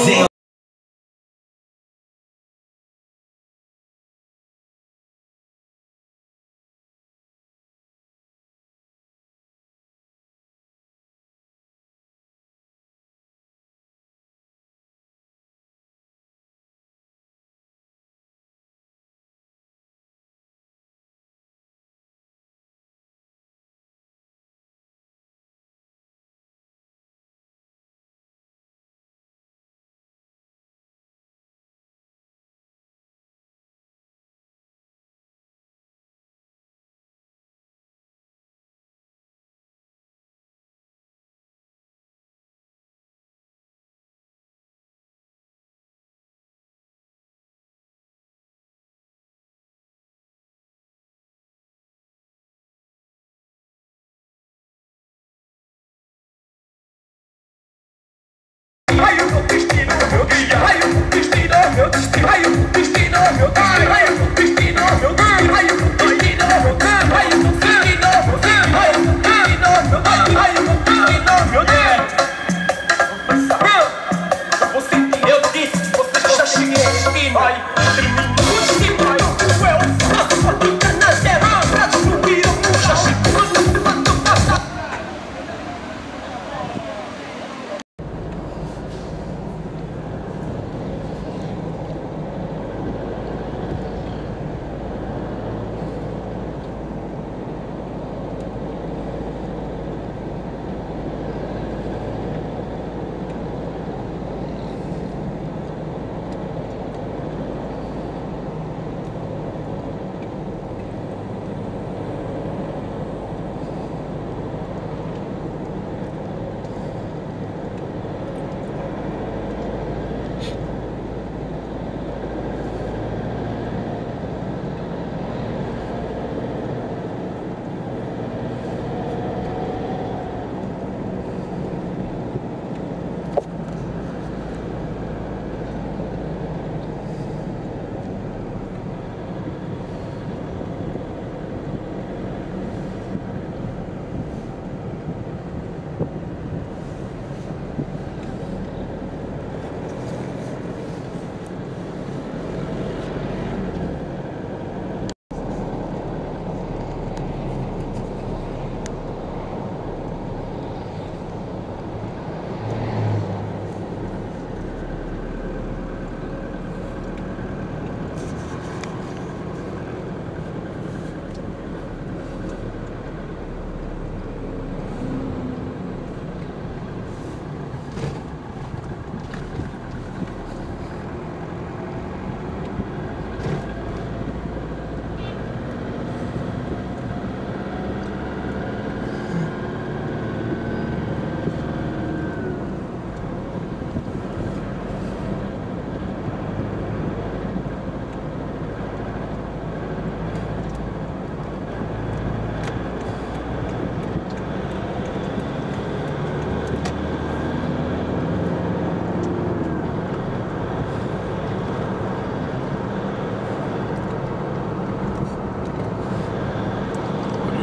Yeah.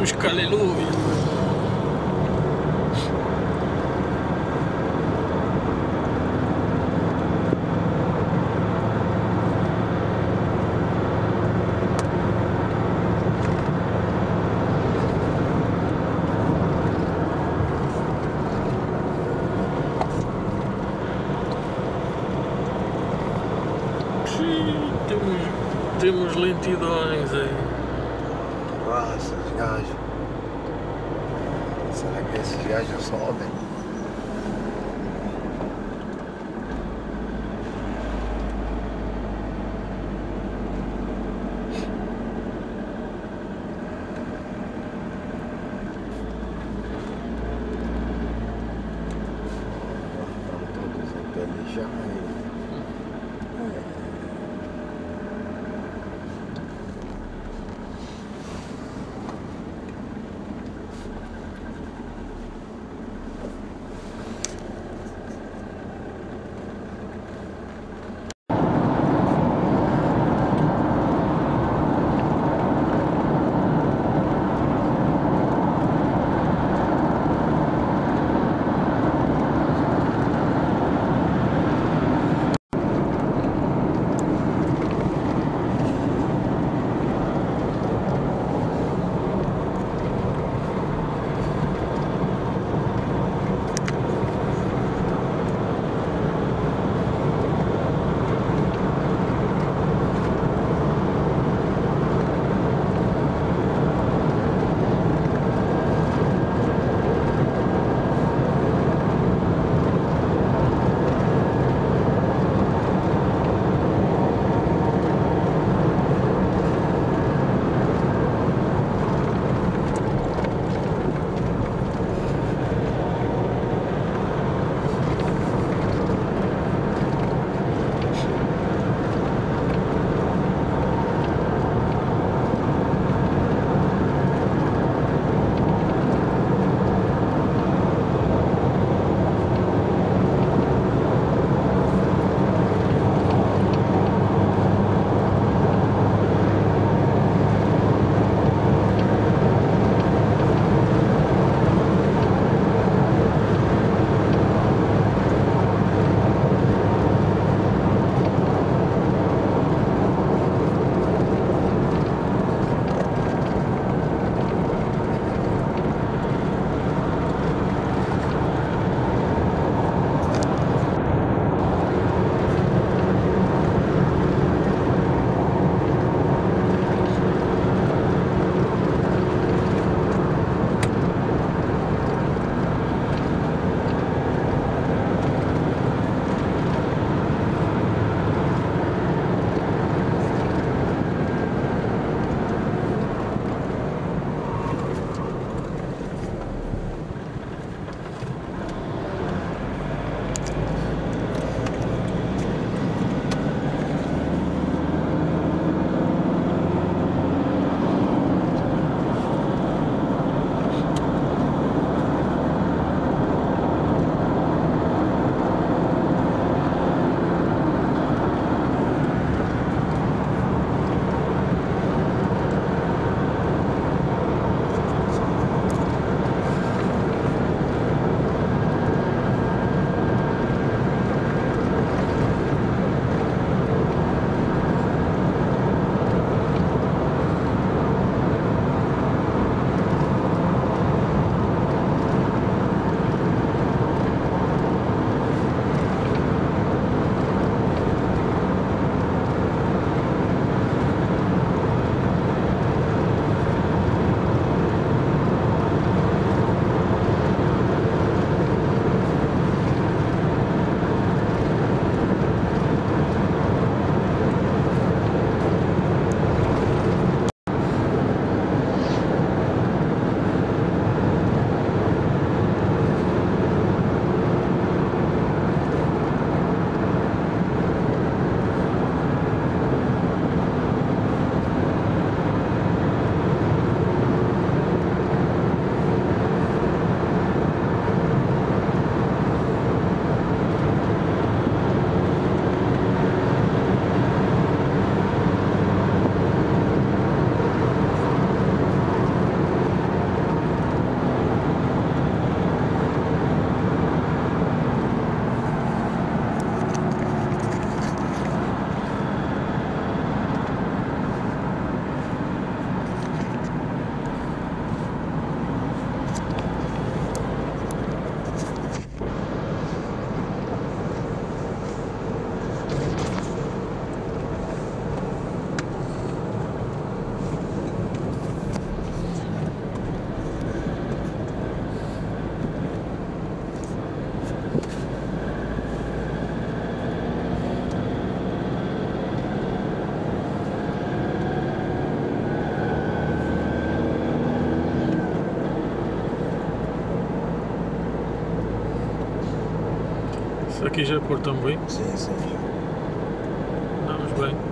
Música aleluia. Temos, temos lentidões aí. Nossa, esses gajos. Será que esses gajos sobem? Estão aqui já é Porto também. Sim, sim. Andamos bem.